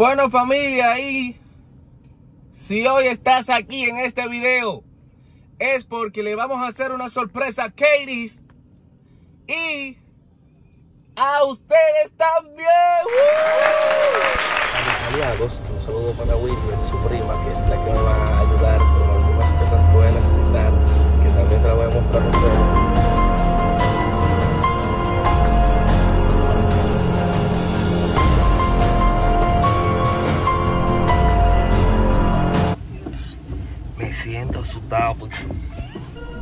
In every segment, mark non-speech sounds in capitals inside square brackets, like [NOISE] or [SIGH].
Bueno familia, y si hoy estás aquí en este video es porque le vamos a hacer una sorpresa a Katie y a ustedes también. A mis aliados, un saludo para Wilmer, su prima, que es la que me va a ayudar con algunas cosas que voy a necesitar, que también te la voy a mostrar a ustedes. Asustado porque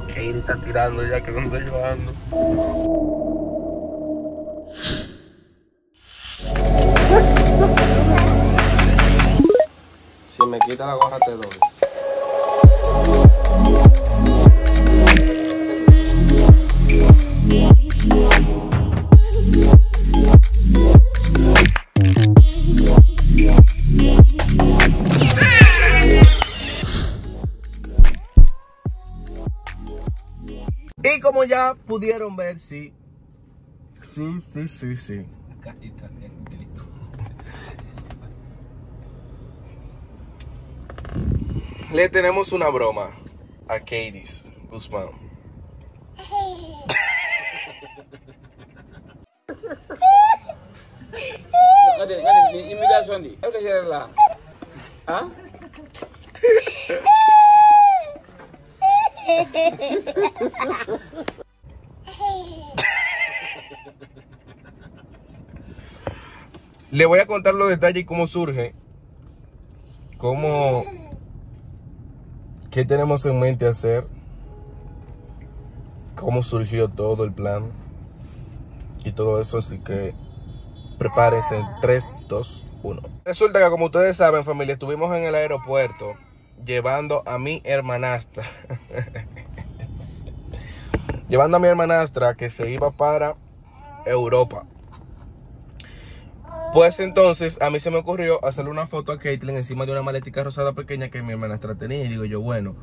Katie está tirando ya que no estoy llevando. Si me quita la gorra te doy. Ya pudieron ver, sí. Sí, sí, sí, sí. Le tenemos una broma a Katie's Guzmán. Le voy a contar los detalles y cómo surge. Cómo. ¿Qué tenemos en mente hacer? Cómo surgió todo el plan. Y todo eso, así que prepárense en 3, 2, 1. Resulta que como ustedes saben, familia, estuvimos en el aeropuerto llevando a mi hermanastra. [LAUGHS] llevando a mi hermanastra que se iba para Europa. Pues entonces a mí se me ocurrió hacerle una foto a Caitlyn encima de una maletica rosada pequeña que mi hermanastra tenía. Y digo yo, bueno,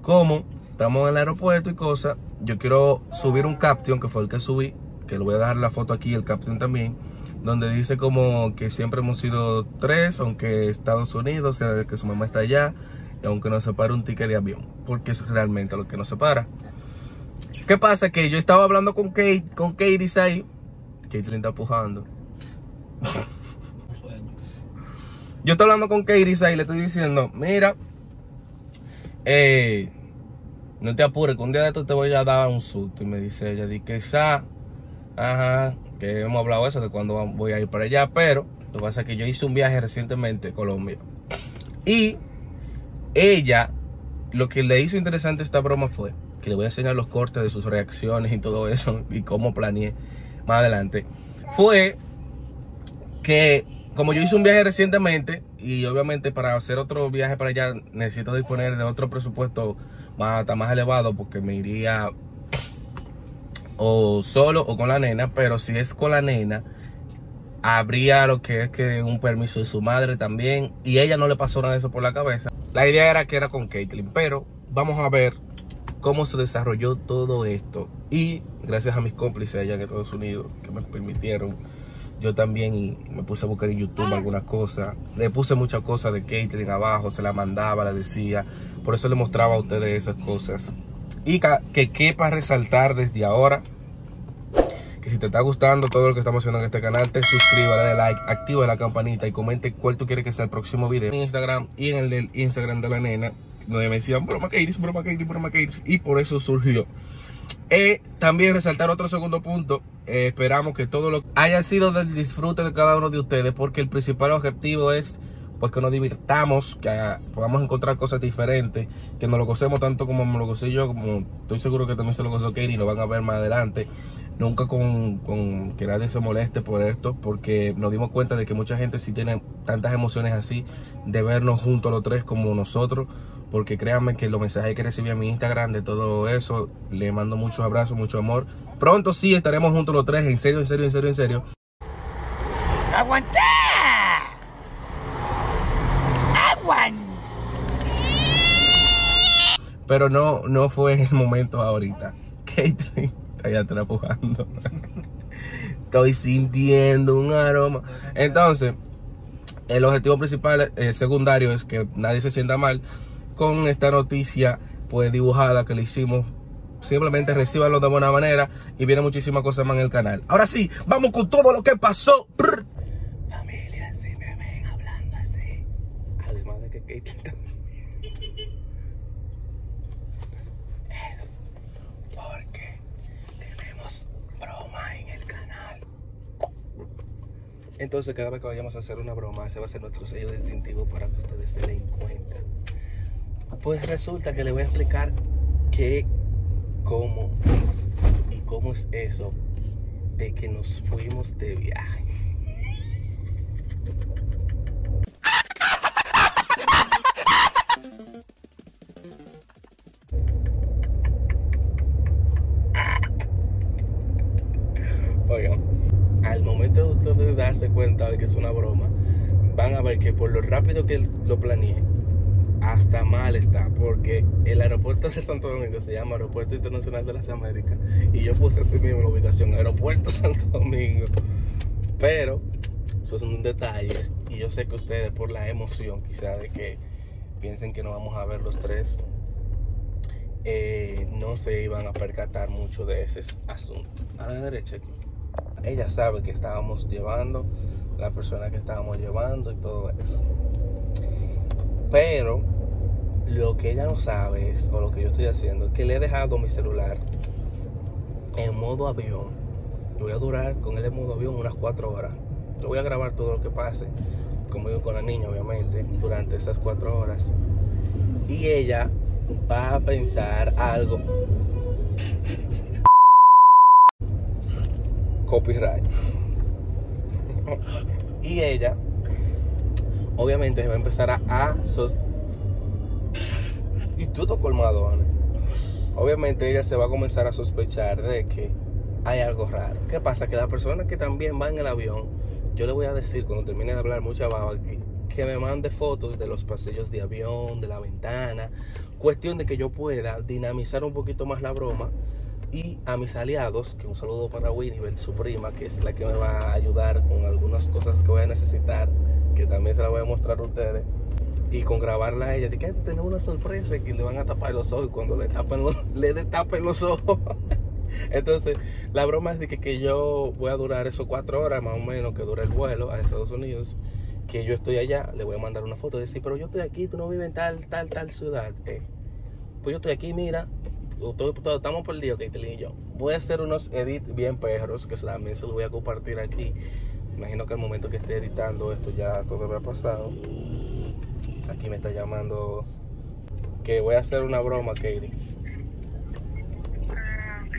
como estamos en el aeropuerto y cosas, yo quiero subir un caption que fue el que subí, que le voy a dejar la foto aquí, el caption también, donde dice como que siempre hemos sido tres, aunque Estados Unidos, o sea, que su mamá está allá, y aunque nos separa un ticket de avión, porque es realmente lo que nos separa. ¿Qué pasa? Que yo estaba hablando con Kate, con Katie ahí, Caitlyn está pujando. [LAUGHS] Yo estoy hablando con Katie y le estoy diciendo, mira, eh, no te apures, que un día de esto te voy a dar un susto. Y me dice ella, di que esa, ajá, que hemos hablado eso de cuando voy a ir para allá, pero lo que pasa es que yo hice un viaje recientemente a Colombia. Y ella, lo que le hizo interesante esta broma fue que le voy a enseñar los cortes de sus reacciones y todo eso [LAUGHS] y cómo planeé más adelante. Fue que como yo hice un viaje recientemente y obviamente para hacer otro viaje para allá necesito disponer de otro presupuesto más, más elevado porque me iría o solo o con la nena, pero si es con la nena habría lo que es que un permiso de su madre también y ella no le pasó nada de eso por la cabeza. La idea era que era con Caitlyn, pero vamos a ver cómo se desarrolló todo esto y gracias a mis cómplices allá en Estados Unidos que me permitieron yo también me puse a buscar en YouTube algunas cosas. Le puse muchas cosas de Caitlyn abajo, se la mandaba, la decía. Por eso le mostraba a ustedes esas cosas. Y que quepa resaltar desde ahora que si te está gustando todo lo que estamos haciendo en este canal, te suscriba, dale like, activa la campanita y comente cuál tú quieres que sea el próximo video en Instagram y en el del Instagram de la nena, donde me decían broma Kairis, broma Kairis, broma Kairis, y por eso surgió. Eh, también resaltar otro segundo punto. Eh, esperamos que todo lo haya sido del disfrute de cada uno de ustedes, porque el principal objetivo es pues que nos divirtamos, que ah, podamos encontrar cosas diferentes, que nos lo gocemos tanto como me lo gocé yo, como estoy seguro que también se lo gozó Katie y lo van a ver más adelante. Nunca con, con, que nadie se moleste por esto, porque nos dimos cuenta de que mucha gente sí tiene tantas emociones así, de vernos juntos los tres como nosotros, porque créanme que los mensajes que recibí en mi Instagram de todo eso, le mando muchos abrazos, mucho amor. Pronto sí estaremos juntos los tres, en serio, en serio, en serio, en serio. ¡Aguanta! ¡Aguanta! Pero no, no fue el momento ahorita. [LAUGHS] Caitlyn está allá atrás. [LAUGHS] Estoy sintiendo un aroma. Entonces, el objetivo principal, eh, secundario, es que nadie se sienta mal con esta noticia pues dibujada que le hicimos. Simplemente recibanlo de buena manera y viene muchísimas cosas más en el canal. Ahora sí, vamos con todo lo que pasó. Familia, si me ven hablando así. Además de que Caitlyn también. Es porque tenemos broma en el canal. Entonces, cada vez que vayamos a hacer una broma, ese va a ser nuestro sello distintivo para que ustedes se den cuenta. Pues resulta que le voy a explicar qué, cómo y cómo es eso de que nos fuimos de viaje. Por lo rápido que lo planeé, hasta mal está, porque el aeropuerto de Santo Domingo se llama Aeropuerto Internacional de las Américas y yo puse así mismo la ubicación, Aeropuerto [LAUGHS] Santo Domingo. Pero, esos son detalles y yo sé que ustedes por la emoción quizá de que piensen que no vamos a ver los tres, eh, no se iban a percatar mucho de ese asunto. A la derecha aquí. Ella sabe que estábamos llevando, la persona que estábamos llevando y todo eso. Pero lo que ella no sabe es, o lo que yo estoy haciendo, es que le he dejado mi celular en modo avión. Y voy a durar con él en modo avión unas cuatro horas. Yo voy a grabar todo lo que pase, como digo con la niña, obviamente, durante esas cuatro horas. Y ella va a pensar algo. [LAUGHS] Copyright. Y ella, obviamente, se va a empezar a, a y todo colmado. Obviamente ella se va a comenzar a sospechar de que hay algo raro. ¿Qué pasa? Que la persona que también va en el avión, yo le voy a decir cuando termine de hablar mucha baba que, que me mande fotos de los pasillos de avión, de la ventana. Cuestión de que yo pueda dinamizar un poquito más la broma. Y a mis aliados, que un saludo para Winnie, su prima, que es la que me va a ayudar con algunas cosas que voy a necesitar, que también se la voy a mostrar a ustedes y con grabarla a ella, de que tenemos una sorpresa que le van a tapar los ojos y cuando le tapen los, [LAUGHS] le destapen los ojos. [LAUGHS] Entonces, la broma es de que, que yo voy a durar esos cuatro horas más o menos que dura el vuelo a Estados Unidos, que yo estoy allá, le voy a mandar una foto y decir, pero yo estoy aquí, tú no vives en tal, tal, tal ciudad. Eh, pues yo estoy aquí, mira, estamos perdidos, Caitlyn y yo. Voy a hacer unos edits bien perros, que también se los voy a compartir aquí. Imagino que al momento que esté editando esto ya todo habrá pasado. Aquí me está llamando que voy a hacer una broma, Katie. Ah, ok.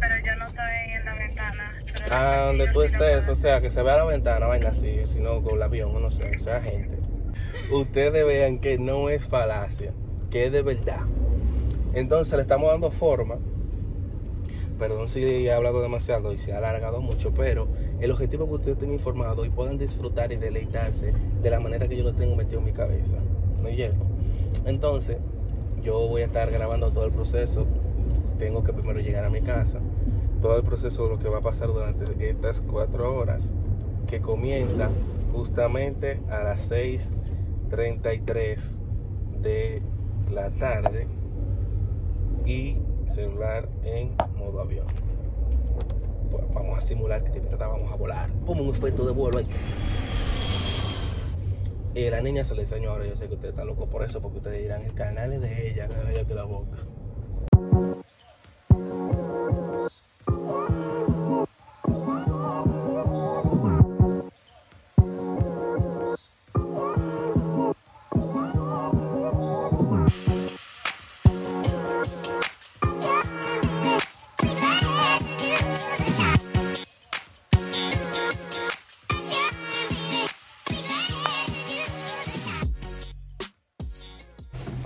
Pero yo no estoy en la ventana. Pero Ah, donde tú estés, o sea, que se vea la ventana, vaina así, sino con el avión, o no sé, sea gente. Ustedes vean que no es falacia, que es de verdad. Entonces le estamos dando forma. Perdón si he hablado demasiado y se ha alargado mucho, pero el objetivo es que ustedes estén informados y puedan disfrutar y deleitarse de la manera que yo lo tengo metido en mi cabeza. ¿Me oyeron? Entonces, yo voy a estar grabando todo el proceso. Tengo que primero llegar a mi casa. Todo el proceso de lo que va a pasar durante estas cuatro horas, que comienza justamente a las 6:33 de la tarde y celular en modo avión. Pues vamos a simular que de verdad vamos a volar. Como un efecto de vuelo ahí. Eh, la niña se le enseñó ahora, yo sé que usted está loco por eso, porque ustedes dirán, el canal es de ella, cállate la boca.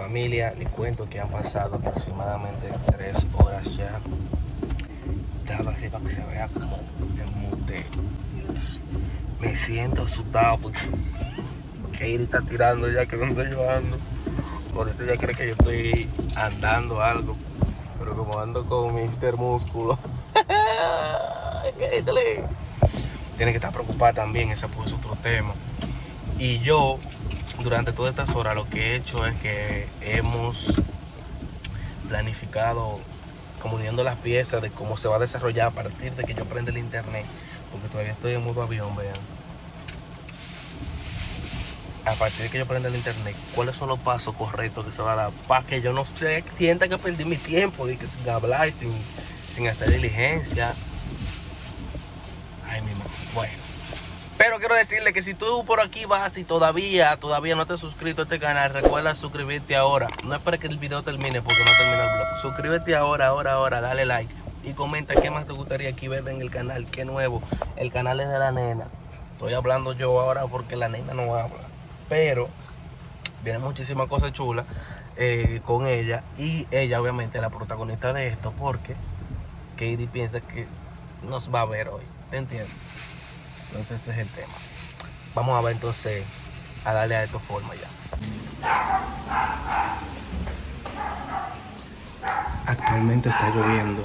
Familia, les cuento que han pasado aproximadamente tres horas ya. Déjalo así para que se vea como el. Me siento asustado porque Katie está tirando ya que no estoy yo ando. Ahorita ya cree que yo estoy andando algo. Pero como ando con Mr. Músculo. [LAUGHS] Tiene que estar preocupada también, ese es otro tema. Y yo, durante todas estas horas, lo que he hecho es que hemos planificado como uniendo las piezas de cómo se va a desarrollar a partir de que yo prenda el internet, porque todavía estoy en modo avión, vean. A partir de que yo prenda el internet, ¿cuáles son los pasos correctos que se va a dar para que yo no se sienta que perdí mi tiempo de que sin hablar, sin, sin hacer diligencia? Ay, mi mamá. Bueno. Pero quiero decirle que si tú por aquí vas y todavía, todavía no te has suscrito a este canal, recuerda suscribirte ahora. No esperes que el video termine porque no termina el blog. Suscríbete ahora, ahora, ahora, dale like y comenta qué más te gustaría aquí ver en el canal, qué nuevo. El canal es de la nena. Estoy hablando yo ahora porque la nena no habla. Pero vienen muchísimas cosas chulas eh, con ella y ella obviamente es la protagonista de esto porque Katie piensa que nos va a ver hoy. ¿Te entiendes? Entonces ese es el tema. Vamos a ver entonces a darle a esto forma ya. Actualmente está lloviendo.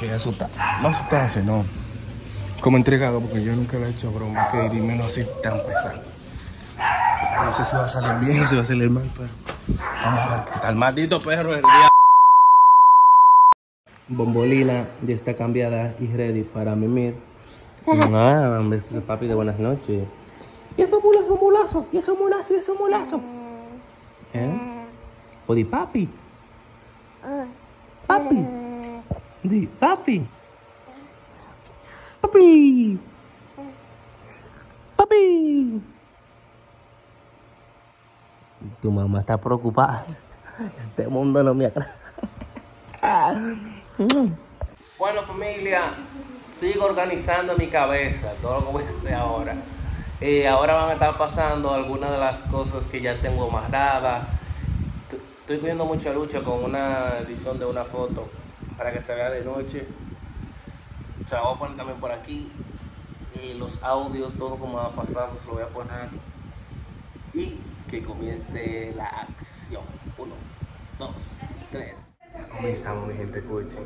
Qué asustado. No asustarse, no. Como entregado, porque yo nunca le he hecho broma que y menos así tan pesado. No sé si va a salir bien o si va a salir mal, pero vamos a ver qué tal. Maldito perro el día. Bombolina ya está cambiada y ready para mimir. [LAUGHS] Ah, papi de buenas noches. Y eso mulazo, mulazo, y eso mulazo, y eso mulazo. ¿Eh? O di papi. Papi. Di papi. Papi. Papi. Tu mamá está preocupada. [LAUGHS] Este mundo no me agrada. [LAUGHS] Bueno familia, sigo organizando mi cabeza, todo lo que voy a hacer ahora. Eh, ahora van a estar pasando algunas de las cosas que ya tengo amarradas. Estoy cogiendo mucha lucha con una edición de una foto para que se vea de noche. Se la voy a poner también por aquí. Y los audios, todo como va pasando, se lo voy a poner. Y que comience la acción. Uno, dos, tres. Ya comenzamos, mi gente, escuchen.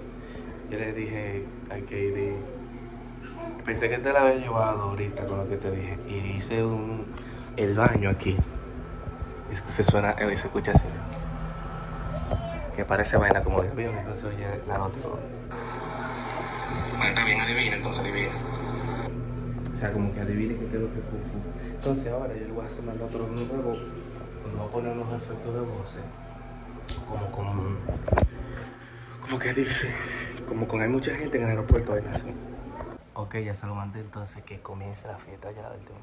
Yo les dije a Katie, pensé que te la había llevado ahorita con lo que te dije. Y hice un, el baño aquí. Se- suena, eh, se escucha así. Que parece vaina como de avión, entonces oye la nota. Bueno, está bien, adivina, entonces adivina. O sea, como que adivine qué es lo que Fu. Entonces ahora yo le voy a hacer mandar otro nuevo. Voy a poner unos efectos de voces. Como con. Como que dice. Como con hay mucha gente en el aeropuerto de así. Ok, ya se lo mandé entonces que comience la fiesta ya la última.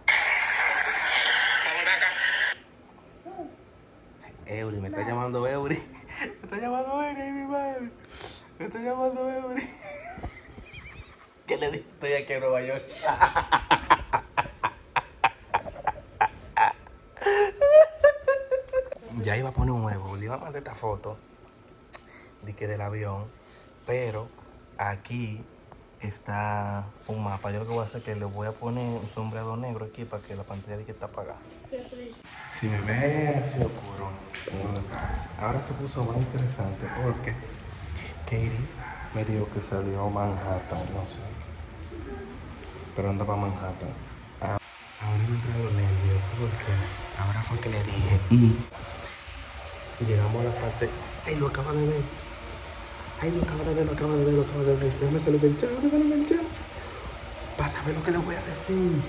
Eury, me está llamando Eury. [LAUGHS] Me está llamando Eury, mi madre. Me está llamando Eury. [LAUGHS] ¿Qué le dije? Estoy aquí en Nueva York. [LAUGHS] Ya iba a poner un huevo, le iba a mandar esta foto de del avión, pero aquí está un mapa. Yo lo que voy a hacer es que le voy a poner un sombreado negro aquí para que la pantalla de que está apagada. Si me ve así oscuro, ahora se puso más interesante porque Katie me dijo que salió Manhattan, no sé, pero anda para Manhattan. Ah, Ahora me porque ahora fue que le dije y llegamos a la parte. ¡Ay, lo acaba de ver! ¡Ay, lo acaba de ver, lo acaba de ver, lo acaba de ver! Déjame salir del chat, déjame salir del chat. Para saber lo que le voy a decir.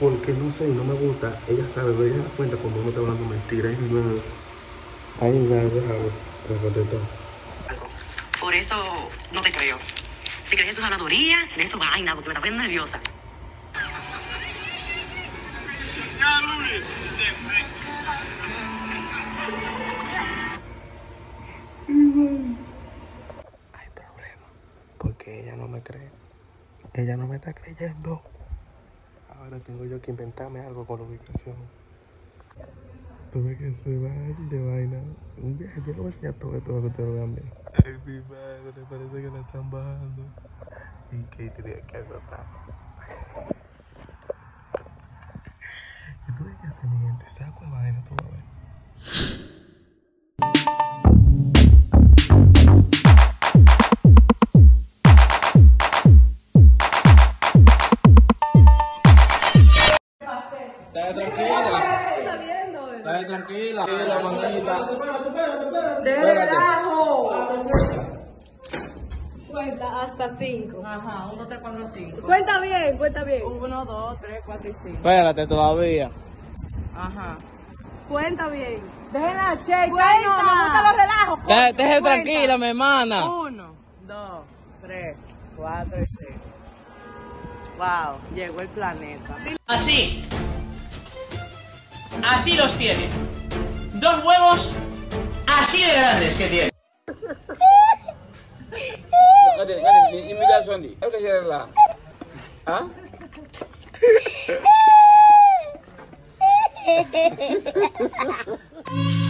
Porque no sé, no me gusta. Ella sabe, pero ella da cuenta cuando uno está hablando mentira. Ay, madre. Ay, madre, déjame. Por eso no te creo. Si crees sus habladurías, de su vaina, porque me está poniendo nerviosa. Porque ella no me cree. Ella no me está creyendo. Ahora tengo yo que inventarme algo con la ubicación. Tuve que se va de vaina. Un viaje, yo le voy a enseñar todo esto para que ustedes lo vean bien. Ay, mi madre, parece que la están bajando. Y que tenía que agotar. [LAUGHS] y tuve que hacer mi gente, saco de vaina, tú vas a ver. Tranquila. Tranquila, manita. De relajo. Cuenta hasta cinco. Ajá, 1, 2, 3, 4, 5. Cuenta bien, cuenta bien. 1, 2, 3, 4 y 5. Espérate todavía. Ajá. Cuenta bien. Déjenla, che, che, no, Cuenta. me gustan los relajos. Déjese déjese tranquila, mi hermana. 1, 2, 3, 4 y 5. Wow, llegó el planeta. Así. Así los tiene. Dos huevos así de grandes que tiene. Ah? [LAUGHS]